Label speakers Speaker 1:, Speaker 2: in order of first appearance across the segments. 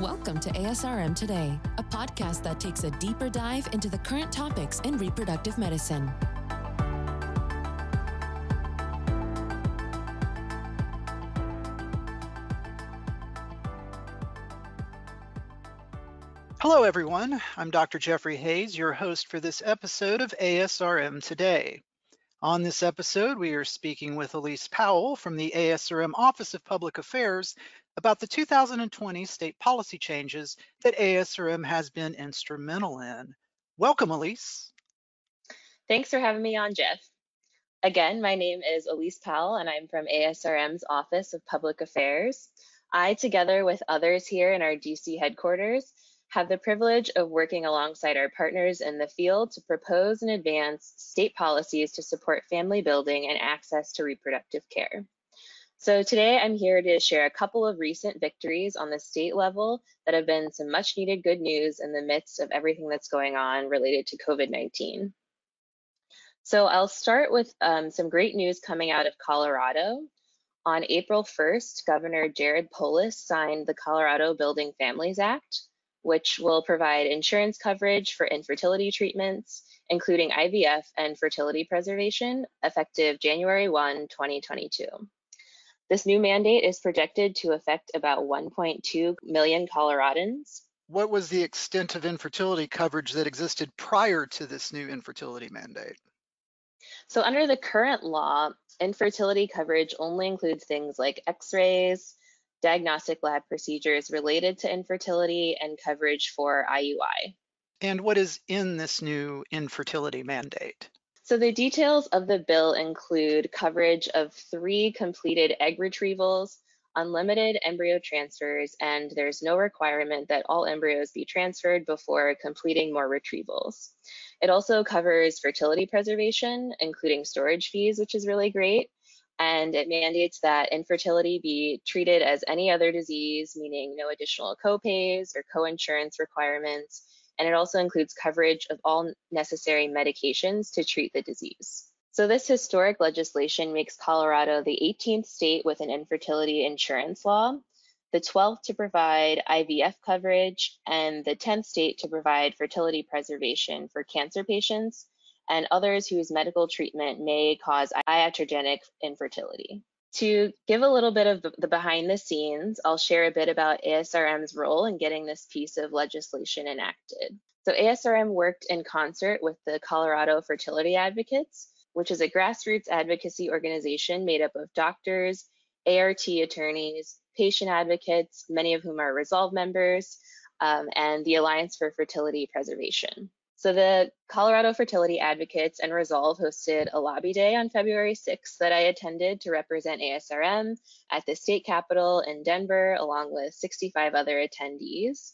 Speaker 1: Welcome to ASRM Today, a podcast that takes a deeper dive into the current topics in reproductive medicine.
Speaker 2: Hello, everyone. I'm Dr. Jeffrey Hayes, your host for this episode of ASRM Today. On this episode, we are speaking with Alise Powell from the ASRM Office of Public Affairs about the 2020 state policy changes that ASRM has been instrumental in. Welcome, Alise.
Speaker 3: Thanks for having me on, Jeff. Again, my name is Alise Powell, and I'm from ASRM's Office of Public Affairs. I, together with others here in our DC headquarters, have the privilege of working alongside our partners in the field to propose and advance state policies to support family building and access to reproductive care. So today I'm here to share a couple of recent victories on the state level that have been some much needed good news in the midst of everything that's going on related to COVID-19. So I'll start with um, some great news coming out of Colorado. On April 1st, Governor Jared Polis signed the Colorado Building Families Act, which will provide insurance coverage for infertility treatments, including IVF and fertility preservation, effective January 1, 2022. This new mandate is projected to affect about 1.2 million Coloradans.
Speaker 2: What was the extent of infertility coverage that existed prior to this new infertility mandate?
Speaker 3: So, under the current law, infertility coverage only includes things like x rays, diagnostic lab procedures related to infertility and coverage for IUI.
Speaker 2: And what is in this new infertility mandate?
Speaker 3: So the details of the bill include coverage of three completed egg retrievals, unlimited embryo transfers, and there's no requirement that all embryos be transferred before completing more retrievals. It also covers fertility preservation, including storage fees, which is really great, and it mandates that infertility be treated as any other disease, meaning no additional copays or co-insurance requirements. And it also includes coverage of all necessary medications to treat the disease. So this historic legislation makes Colorado the 18th state with an infertility insurance law, the 12th to provide IVF coverage, and the 10th state to provide fertility preservation for cancer patients and others whose medical treatment may cause iatrogenic infertility. To give a little bit of the behind the scenes, I'll share a bit about ASRM's role in getting this piece of legislation enacted. So ASRM worked in concert with the Colorado Fertility Advocates, which is a grassroots advocacy organization made up of doctors, ART attorneys, patient advocates, many of whom are Resolve members, um, and the Alliance for Fertility Preservation. So the Colorado Fertility Advocates and Resolve hosted a lobby day on February 6th that I attended to represent ASRM at the state capitol in Denver, along with 65 other attendees.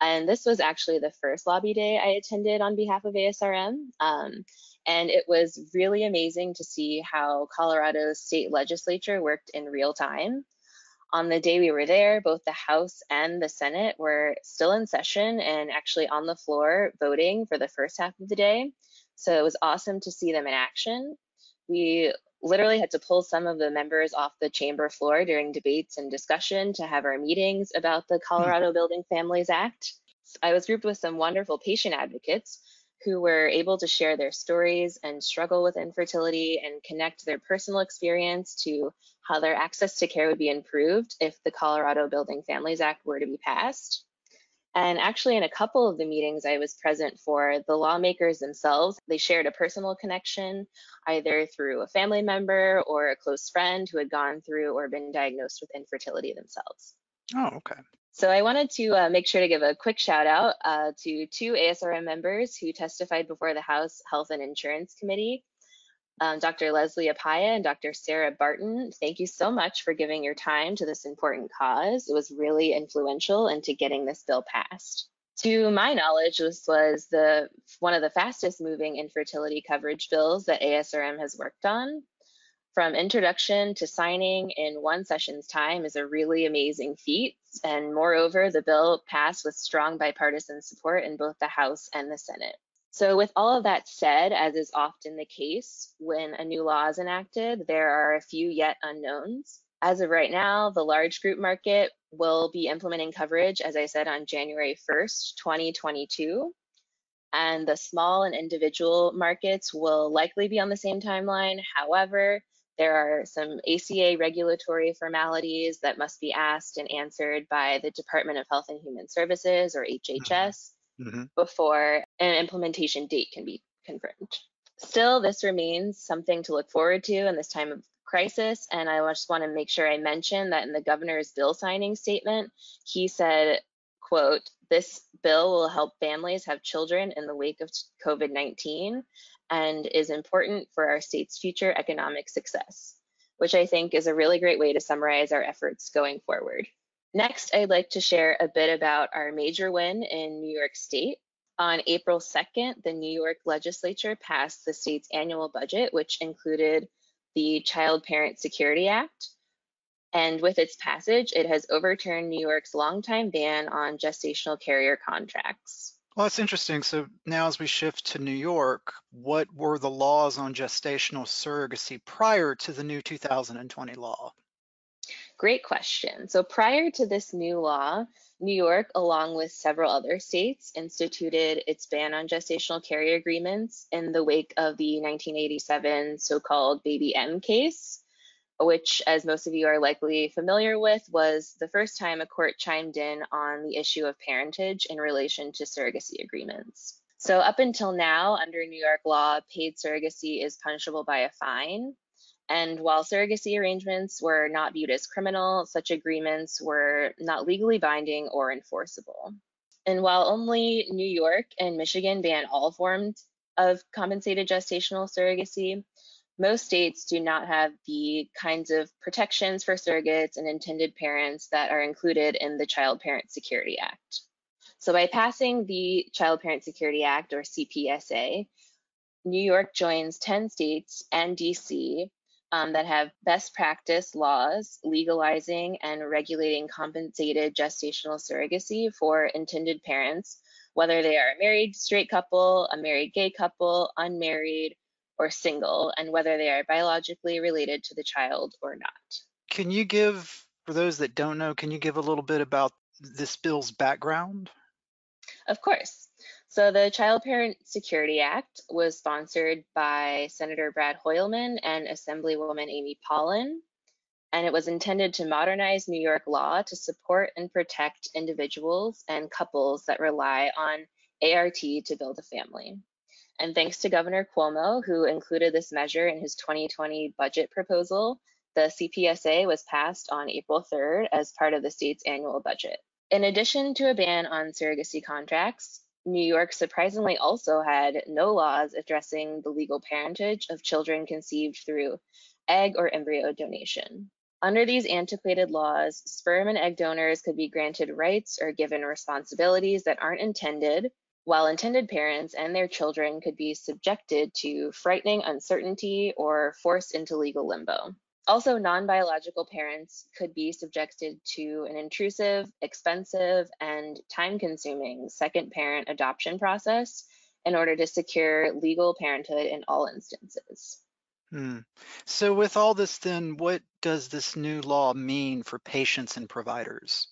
Speaker 3: And this was actually the first lobby day I attended on behalf of ASRM. Um, and it was really amazing to see how Colorado's state legislature worked in real time. On the day we were there, both the House and the Senate were still in session and actually on the floor voting for the first half of the day. So it was awesome to see them in action. We literally had to pull some of the members off the chamber floor during debates and discussion to have our meetings about the hmm. Colorado Building Families Act. I was grouped with some wonderful patient advocates who were able to share their stories and struggle with infertility and connect their personal experience to how their access to care would be improved if the Colorado Building Families Act were to be passed. And actually, in a couple of the meetings I was present for, the lawmakers themselves, they shared a personal connection, either through a family member or a close friend who had gone through or been diagnosed with infertility themselves.
Speaker 2: Oh, okay.
Speaker 3: So I wanted to uh, make sure to give a quick shout out uh, to two ASRM members who testified before the House Health and Insurance Committee, um, Dr. Leslie Appiah and Dr. Sarah Barton. Thank you so much for giving your time to this important cause. It was really influential into getting this bill passed. To my knowledge, this was the one of the fastest moving infertility coverage bills that ASRM has worked on from introduction to signing in one session's time is a really amazing feat. And moreover, the bill passed with strong bipartisan support in both the House and the Senate. So with all of that said, as is often the case when a new law is enacted, there are a few yet unknowns. As of right now, the large group market will be implementing coverage, as I said, on January 1st, 2022. And the small and individual markets will likely be on the same timeline. However, there are some ACA regulatory formalities that must be asked and answered by the Department of Health and Human Services or HHS mm-hmm. before an implementation date can be confirmed. Still, this remains something to look forward to in this time of crisis. And I just want to make sure I mention that in the governor's bill signing statement, he said, quote, this bill will help families have children in the wake of COVID 19 and is important for our state's future economic success, which I think is a really great way to summarize our efforts going forward. Next, I'd like to share a bit about our major win in New York State. On April 2nd, the New York legislature passed the state's annual budget, which included the Child Parent Security Act. And with its passage, it has overturned New York's longtime ban on gestational carrier contracts.
Speaker 2: Well, that's interesting. So now as we shift to New York, what were the laws on gestational surrogacy prior to the new 2020 law?
Speaker 3: Great question. So prior to this new law, New York, along with several other states, instituted its ban on gestational carrier agreements in the wake of the 1987 so-called Baby M case which, as most of you are likely familiar with, was the first time a court chimed in on the issue of parentage in relation to surrogacy agreements. So, up until now, under New York law, paid surrogacy is punishable by a fine. And while surrogacy arrangements were not viewed as criminal, such agreements were not legally binding or enforceable. And while only New York and Michigan ban all forms of compensated gestational surrogacy, most states do not have the kinds of protections for surrogates and intended parents that are included in the Child Parent Security Act. So by passing the Child Parent Security Act or CPSA, New York joins 10 states and DC um, that have best practice laws legalizing and regulating compensated gestational surrogacy for intended parents, whether they are a married straight couple, a married gay couple, unmarried, or single, and whether they are biologically related to the child or not.
Speaker 2: Can you give, for those that don't know, can you give a little bit about this bill's background?
Speaker 3: Of course. So the Child Parent Security Act was sponsored by Senator Brad Hoylman and Assemblywoman Amy Paulin, and it was intended to modernize New York law to support and protect individuals and couples that rely on ART to build a family. And thanks to Governor Cuomo, who included this measure in his 2020 budget proposal, the CPSA was passed on April 3rd as part of the state's annual budget. In addition to a ban on surrogacy contracts, New York surprisingly also had no laws addressing the legal parentage of children conceived through egg or embryo donation. Under these antiquated laws, sperm and egg donors could be granted rights or given responsibilities that aren't intended while intended parents and their children could be subjected to frightening uncertainty or forced into legal limbo. Also, non biological parents could be subjected to an intrusive, expensive, and time consuming second parent adoption process in order to secure legal parenthood in all instances.
Speaker 2: Hmm. So, with all this, then, what does this new law mean for patients and providers?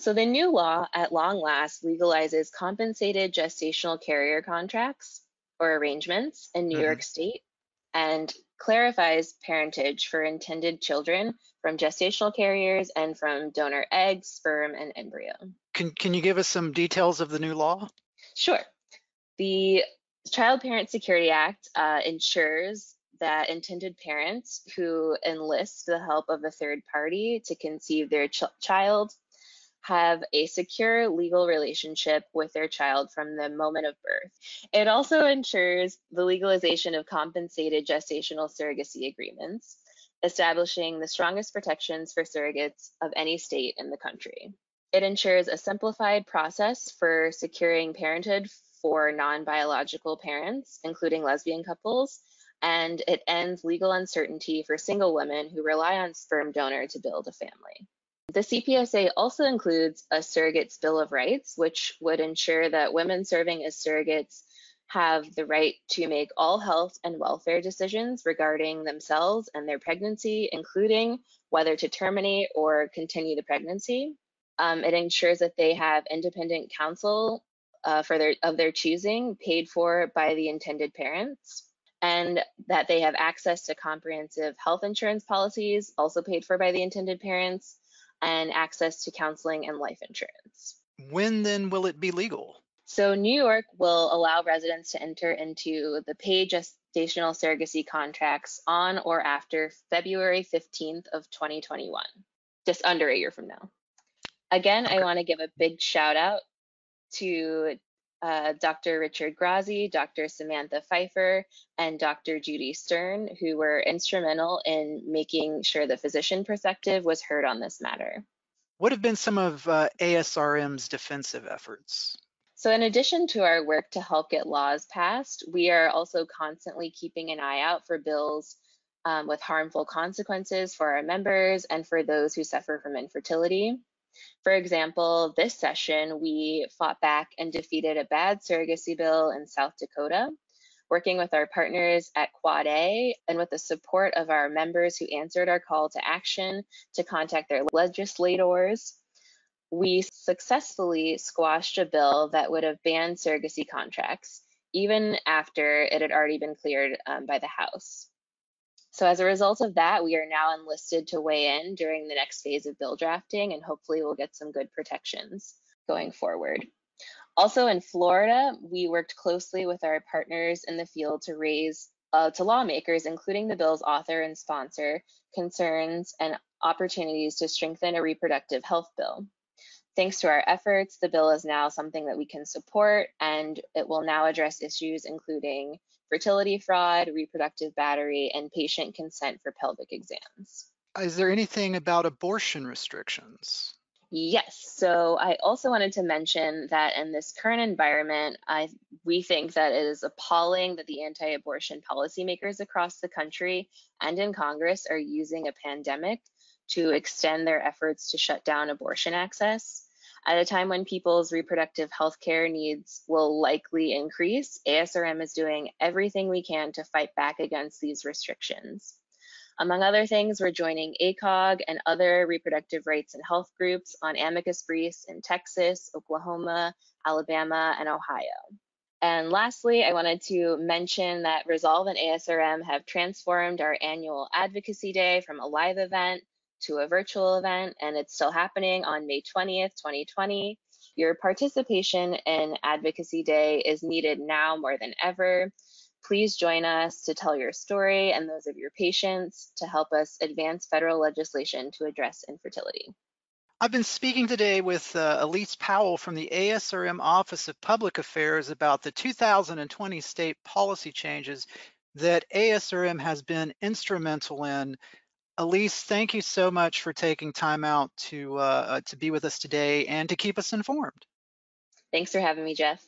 Speaker 3: So the new law at long last legalizes compensated gestational carrier contracts or arrangements in New mm-hmm. York State and clarifies parentage for intended children from gestational carriers and from donor eggs, sperm, and embryo.
Speaker 2: Can, can you give us some details of the new law?
Speaker 3: Sure. The Child Parent Security Act uh, ensures that intended parents who enlist the help of a third party to conceive their ch- child have a secure legal relationship with their child from the moment of birth. It also ensures the legalization of compensated gestational surrogacy agreements, establishing the strongest protections for surrogates of any state in the country. It ensures a simplified process for securing parenthood for non biological parents, including lesbian couples, and it ends legal uncertainty for single women who rely on sperm donor to build a family. The CPSA also includes a surrogate's bill of rights, which would ensure that women serving as surrogates have the right to make all health and welfare decisions regarding themselves and their pregnancy, including whether to terminate or continue the pregnancy. Um, it ensures that they have independent counsel uh, for their of their choosing, paid for by the intended parents, and that they have access to comprehensive health insurance policies, also paid for by the intended parents, and access to counseling and life insurance.
Speaker 2: When then will it be legal?
Speaker 3: So New York will allow residents to enter into the paid gestational surrogacy contracts on or after February 15th of 2021, just under a year from now. Again, okay. I want to give a big shout out to uh, Dr. Richard Grazi, Dr. Samantha Pfeifer, and Dr. Judy Stern, who were instrumental in making sure the physician perspective was heard on this matter.
Speaker 2: What have been some of uh, ASRM's defensive efforts?
Speaker 3: So in addition to our work to help get laws passed, we are also constantly keeping an eye out for bills um, with harmful consequences for our members and for those who suffer from infertility. For example, this session, we fought back and defeated a bad surrogacy bill in South Dakota, working with our partners at Quad A and with the support of our members who answered our call to action to contact their legislators we successfully squashed a bill that would have banned surrogacy contracts, even after it had already been cleared um, by the House. So as a result of that, we are now enlisted to weigh in during the next phase of bill drafting, and hopefully we'll get some good protections going forward. Also in Florida, we worked closely with our partners in the field to raise uh, to lawmakers, including the bill's author and sponsor, concerns and opportunities to strengthen a reproductive health bill. Thanks to our efforts, the bill is now something that we can support, and it will now address issues including fertility fraud, reproductive battery, and patient consent for pelvic exams.
Speaker 2: Uh, is there anything about abortion restrictions?
Speaker 3: Yes. So I also wanted to mention that in this current environment, I we think that it is appalling that the anti-abortion policymakers across the country and in Congress are using a pandemic to extend their efforts to shut down abortion access. At a time when people's reproductive health care needs will likely increase, ASRM is doing everything we can to fight back against these restrictions. Among other things, we're joining ACOG and other reproductive rights and health groups on amicus briefs in Texas, Oklahoma, Alabama, and Ohio. And lastly, I wanted to mention that Resolve and ASRM have transformed our annual Advocacy Day from a live event to a virtual event, and it's still happening on May 20th, 2020. Your participation in Advocacy Day is needed now more than ever. Please join us to tell your story and those of your patients to help us advance federal legislation to address infertility.
Speaker 2: I've been speaking today with uh, Alise Powell from the ASRM Office of Public Affairs about the 2020 state policy changes that ASRM has been instrumental in Alise, thank you so much for taking time out to uh, uh, to be with us today and to keep us informed.
Speaker 3: Thanks for having me, Jeff.